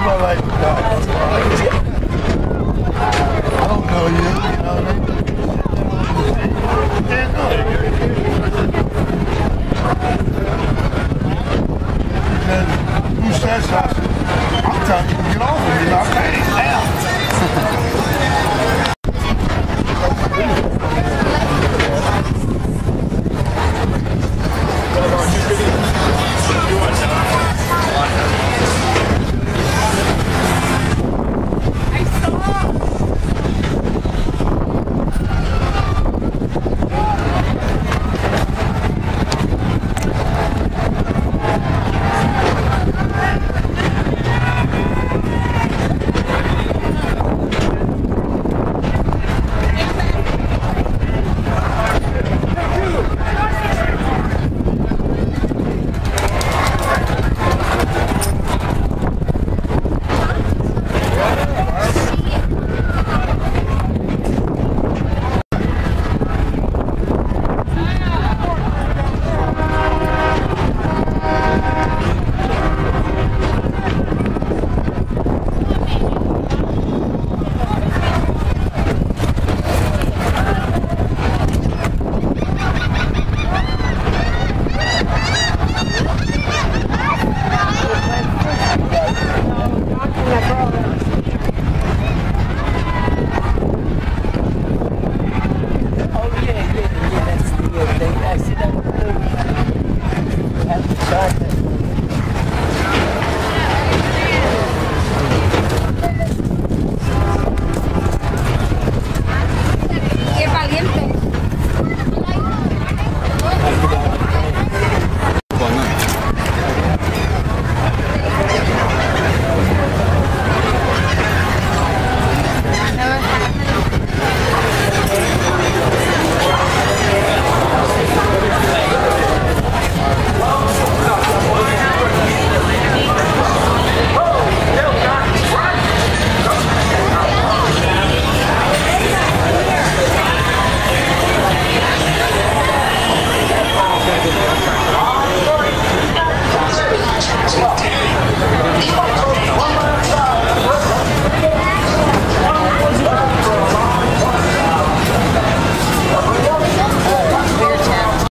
my life.